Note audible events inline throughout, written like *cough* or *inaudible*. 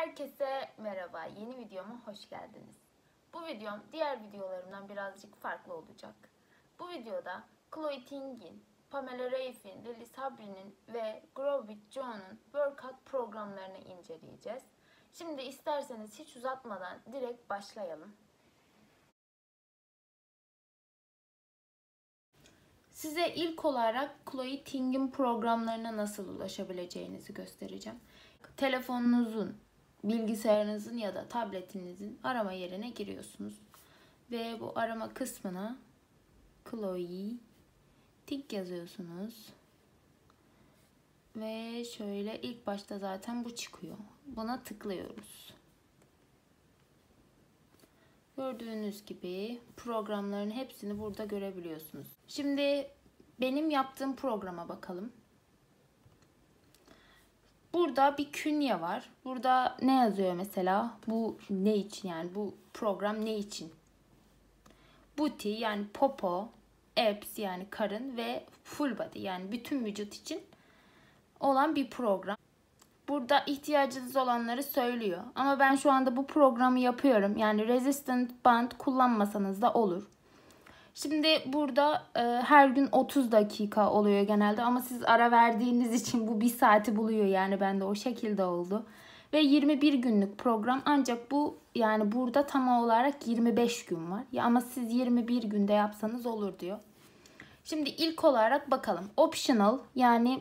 Herkese merhaba. Yeni videoma hoş geldiniz. Bu videom diğer videolarımdan birazcık farklı olacak. Bu videoda Chloe Ting'in, Pamela Reif'in, Lily Sabri'nin ve with John'un workout programlarını inceleyeceğiz. Şimdi isterseniz hiç uzatmadan direkt başlayalım. Size ilk olarak Chloe Ting'in programlarına nasıl ulaşabileceğinizi göstereceğim. Telefonunuzun, bilgisayarınızın ya da tabletinizin arama yerine giriyorsunuz. Ve bu arama kısmına Chloe Ting yazıyorsunuz. Ve şöyle ilk başta zaten bu çıkıyor. Buna tıklıyoruz. Gördüğünüz gibi programların hepsini burada görebiliyorsunuz. Şimdi benim yaptığım programa bakalım. Burada bir künye var. Burada ne yazıyor mesela? Bu ne için yani bu program ne için? Booty yani popo, abs yani karın ve full body yani bütün vücut için olan bir program. Burada ihtiyacınız olanları söylüyor. Ama ben şu anda bu programı yapıyorum. Yani resistant band kullanmasanız da olur. Şimdi burada e, her gün 30 dakika oluyor genelde ama siz ara verdiğiniz için bu bir saati buluyor yani bende o şekilde oldu. Ve 21 günlük program ancak bu yani burada tam olarak 25 gün var. Ya ama siz 21 günde yapsanız olur diyor. Şimdi ilk olarak bakalım. Optional yani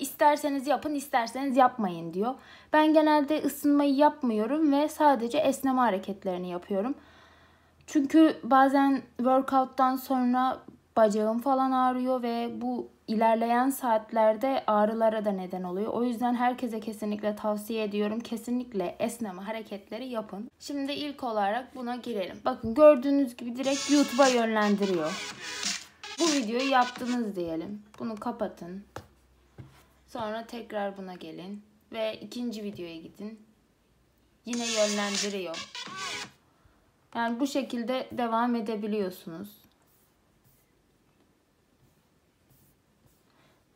isterseniz yapın isterseniz yapmayın diyor. Ben genelde ısınmayı yapmıyorum ve sadece esneme hareketlerini yapıyorum. Çünkü bazen workout'tan sonra bacağım falan ağrıyor ve bu ilerleyen saatlerde ağrılara da neden oluyor. O yüzden herkese kesinlikle tavsiye ediyorum. Kesinlikle esneme hareketleri yapın. Şimdi ilk olarak buna girelim. Bakın gördüğünüz gibi direkt YouTube'a yönlendiriyor. Bu videoyu yaptınız diyelim. Bunu kapatın. Sonra tekrar buna gelin ve ikinci videoya gidin. Yine yönlendiriyor. Yani bu şekilde devam edebiliyorsunuz.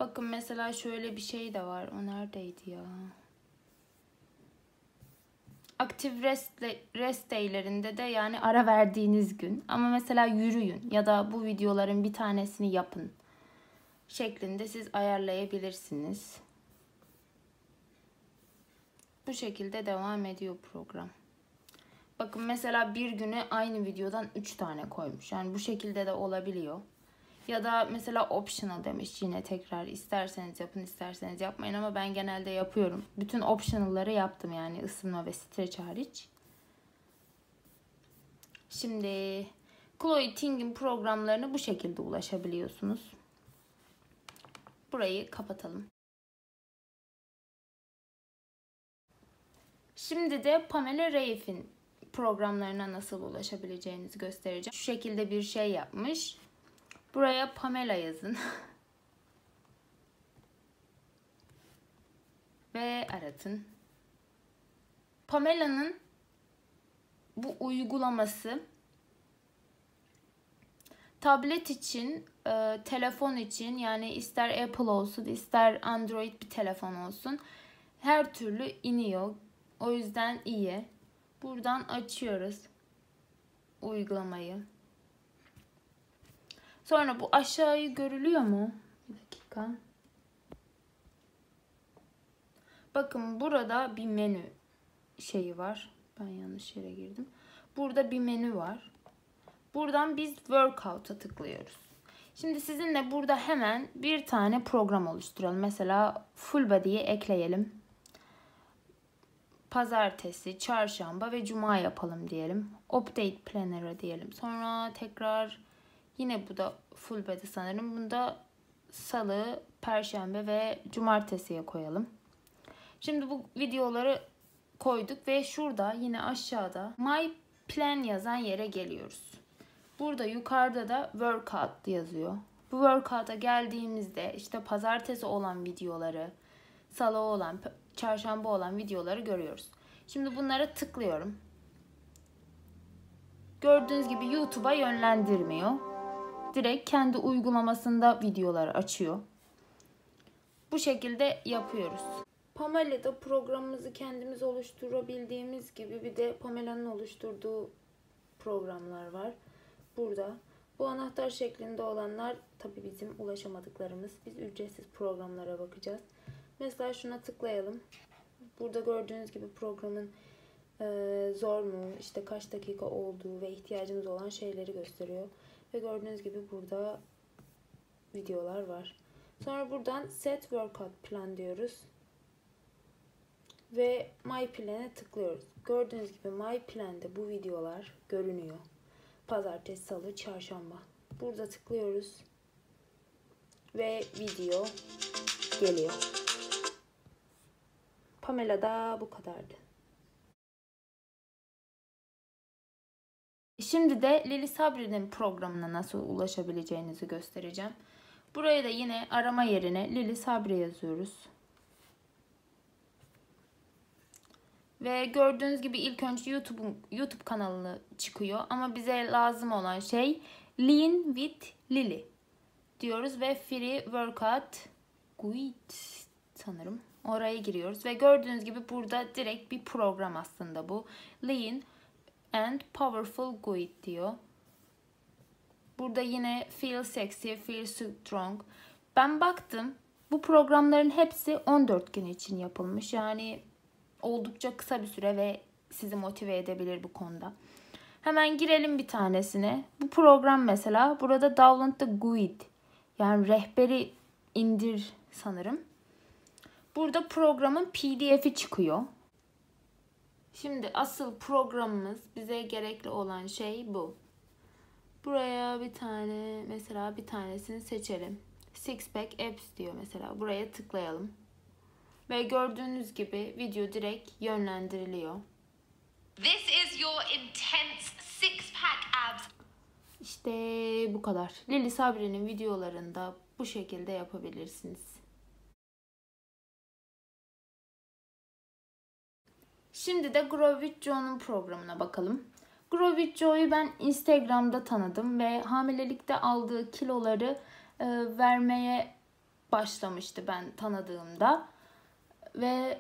Bakın mesela şöyle bir şey de var. O neredeydi ya? Aktif rest, rest day'lerinde de yani ara verdiğiniz gün. Ama mesela yürüyün ya da bu videoların bir tanesini yapın şeklinde siz ayarlayabilirsiniz. Bu şekilde devam ediyor program. Bakın mesela bir güne aynı videodan 3 tane koymuş. Yani bu şekilde de olabiliyor. Ya da mesela optional demiş yine tekrar isterseniz yapın isterseniz yapmayın ama ben genelde yapıyorum. Bütün optional'ları yaptım yani ısınma ve streç hariç. Şimdi Chloe Ting'in programlarını bu şekilde ulaşabiliyorsunuz. Burayı kapatalım. Şimdi de Pamela Reif'in programlarına nasıl ulaşabileceğinizi göstereceğim. Şu şekilde bir şey yapmış. Buraya Pamela yazın. *laughs* Ve aratın. Pamela'nın bu uygulaması tablet için, e, telefon için yani ister Apple olsun ister Android bir telefon olsun her türlü iniyor. O yüzden iyi. Buradan açıyoruz uygulamayı. Sonra bu aşağıyı görülüyor mu? Bir dakika. Bakın burada bir menü şeyi var. Ben yanlış yere girdim. Burada bir menü var. Buradan biz workout'a tıklıyoruz. Şimdi sizinle burada hemen bir tane program oluşturalım. Mesela full body'yi ekleyelim. Pazartesi, çarşamba ve cuma yapalım diyelim. Update planner'a diyelim. Sonra tekrar yine bu da full body sanırım. Bunu da salı, perşembe ve cumartesiye koyalım. Şimdi bu videoları koyduk ve şurada yine aşağıda my plan yazan yere geliyoruz. Burada yukarıda da workout yazıyor. Bu workout'a geldiğimizde işte pazartesi olan videoları, salı olan, çarşamba olan videoları görüyoruz. Şimdi bunlara tıklıyorum. Gördüğünüz gibi YouTube'a yönlendirmiyor. Direkt kendi uygulamasında videoları açıyor. Bu şekilde yapıyoruz. Pamela'da programımızı kendimiz oluşturabildiğimiz gibi bir de Pamela'nın oluşturduğu programlar var. Burada. Bu anahtar şeklinde olanlar tabi bizim ulaşamadıklarımız. Biz ücretsiz programlara bakacağız. Mesela şuna tıklayalım. Burada gördüğünüz gibi programın e, zor mu, işte kaç dakika olduğu ve ihtiyacımız olan şeyleri gösteriyor. Ve gördüğünüz gibi burada videolar var. Sonra buradan set workout plan diyoruz. Ve my plan'e tıklıyoruz. Gördüğünüz gibi my plan'de bu videolar görünüyor. Pazartesi, salı, çarşamba. Burada tıklıyoruz. Ve video geliyor. Pamela da bu kadardı. Şimdi de Lili Sabri'nin programına nasıl ulaşabileceğinizi göstereceğim. Buraya da yine arama yerine Lili Sabri yazıyoruz. Ve gördüğünüz gibi ilk önce YouTube YouTube kanalı çıkıyor ama bize lazım olan şey Lean with Lily diyoruz ve Free Workout Guide sanırım. Oraya giriyoruz ve gördüğünüz gibi burada direkt bir program aslında bu. Lean and Powerful Guide diyor. Burada yine Feel Sexy, Feel Strong. Ben baktım bu programların hepsi 14 gün için yapılmış. Yani oldukça kısa bir süre ve sizi motive edebilir bu konuda. Hemen girelim bir tanesine. Bu program mesela burada download the guide yani rehberi indir sanırım. Burada programın pdf'i çıkıyor. Şimdi asıl programımız bize gerekli olan şey bu. Buraya bir tane mesela bir tanesini seçelim. Six Pack Apps diyor mesela. Buraya tıklayalım. Ve gördüğünüz gibi video direkt yönlendiriliyor. This is your intense six pack abs. İşte bu kadar. Lili Sabri'nin videolarında bu şekilde yapabilirsiniz. Şimdi de Grow with Joe'nun programına bakalım. Grow with Joe'yu ben Instagram'da tanıdım ve hamilelikte aldığı kiloları e, vermeye başlamıştı ben tanıdığımda. Ve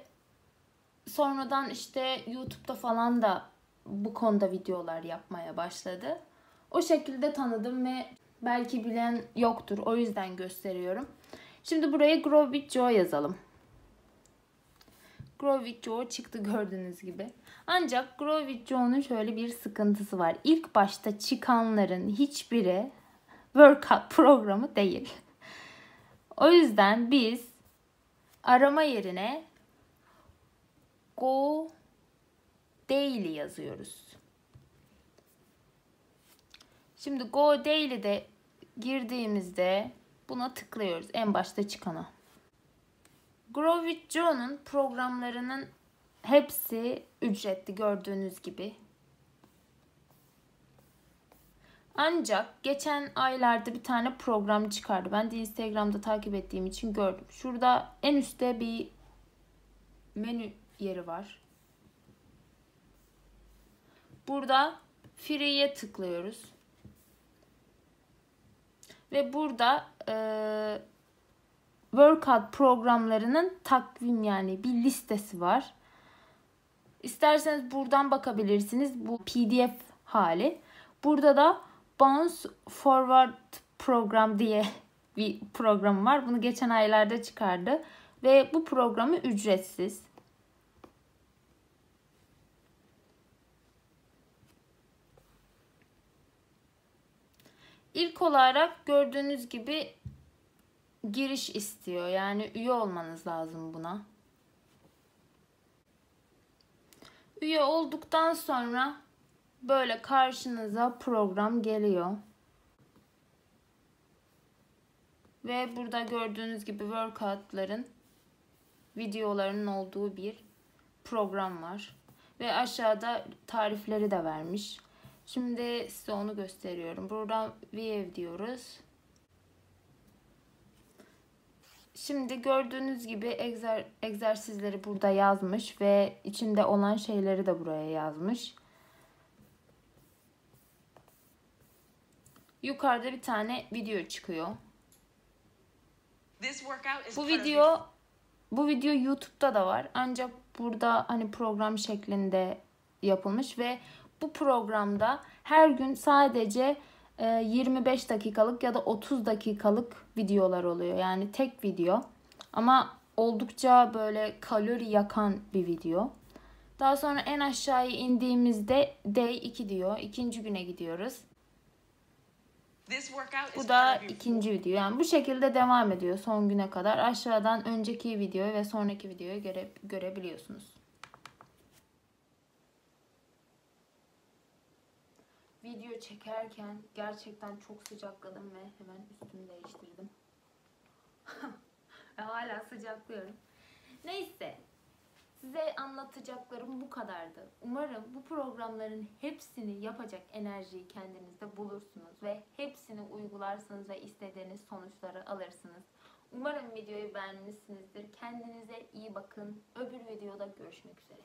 sonradan işte YouTube'da falan da bu konuda videolar yapmaya başladı. O şekilde tanıdım ve belki bilen yoktur. O yüzden gösteriyorum. Şimdi buraya Grow with Joe yazalım. Grow with Joe çıktı gördüğünüz gibi. Ancak Grow with Joe'nun şöyle bir sıkıntısı var. İlk başta çıkanların hiçbiri workout programı değil. O yüzden biz arama yerine Go Daily yazıyoruz. Şimdi Go Daily'de girdiğimizde buna tıklıyoruz en başta çıkana. Grow with Joe'nun programlarının hepsi ücretli gördüğünüz gibi. Ancak geçen aylarda bir tane program çıkardı. Ben de Instagram'da takip ettiğim için gördüm. Şurada en üstte bir menü yeri var. Burada Free'ye tıklıyoruz. Ve burada e, workout programlarının takvim yani bir listesi var. İsterseniz buradan bakabilirsiniz. Bu PDF hali. Burada da Bounce Forward program diye *laughs* bir program var. Bunu geçen aylarda çıkardı. Ve bu programı ücretsiz. İlk olarak gördüğünüz gibi giriş istiyor. Yani üye olmanız lazım buna. Üye olduktan sonra böyle karşınıza program geliyor. Ve burada gördüğünüz gibi workoutların videolarının olduğu bir program var. Ve aşağıda tarifleri de vermiş. Şimdi size onu gösteriyorum. Buradan view diyoruz. Şimdi gördüğünüz gibi egzer, egzersizleri burada yazmış ve içinde olan şeyleri de buraya yazmış. Yukarıda bir tane video çıkıyor. Bu video Bu video YouTube'da da var. Ancak burada hani program şeklinde yapılmış ve bu programda her gün sadece 25 dakikalık ya da 30 dakikalık videolar oluyor. Yani tek video. Ama oldukça böyle kalori yakan bir video. Daha sonra en aşağıya indiğimizde day 2 diyor. İkinci güne gidiyoruz. Bu da ikinci video. Yani bu şekilde devam ediyor son güne kadar. Aşağıdan önceki videoyu ve sonraki videoyu göre, görebiliyorsunuz. Video çekerken gerçekten çok sıcakladım ve hemen üstümü değiştirdim. *laughs* Hala sıcaklıyorum. Neyse. Size anlatacaklarım bu kadardı. Umarım bu programların hepsini yapacak enerjiyi kendinizde bulursunuz ve hepsini uygularsınız ve istediğiniz sonuçları alırsınız. Umarım videoyu beğenmişsinizdir. Kendinize iyi bakın. Öbür videoda görüşmek üzere.